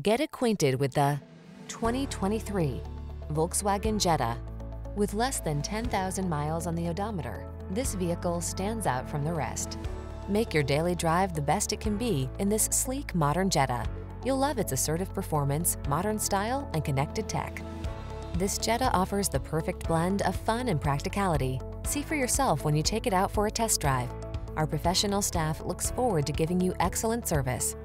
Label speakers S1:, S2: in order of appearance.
S1: Get acquainted with the 2023 Volkswagen Jetta. With less than 10,000 miles on the odometer, this vehicle stands out from the rest. Make your daily drive the best it can be in this sleek, modern Jetta. You'll love its assertive performance, modern style, and connected tech. This Jetta offers the perfect blend of fun and practicality. See for yourself when you take it out for a test drive. Our professional staff looks forward to giving you excellent service.